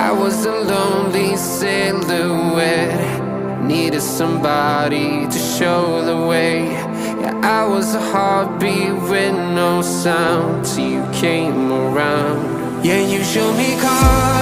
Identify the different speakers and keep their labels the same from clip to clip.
Speaker 1: I was a lonely silhouette. Needed somebody to show the way. Yeah, I was a heartbeat with no sound. Till you came around. Yeah, you showed me colors,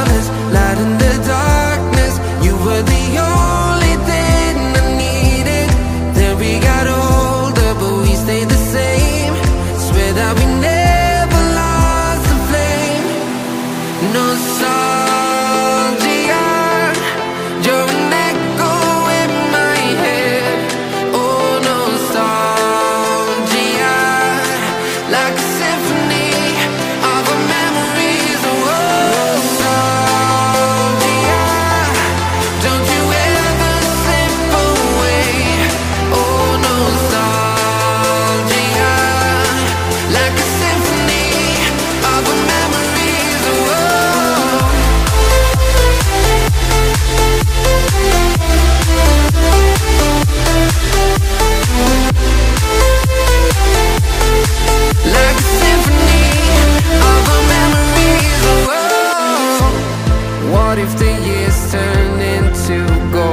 Speaker 1: turn into gold.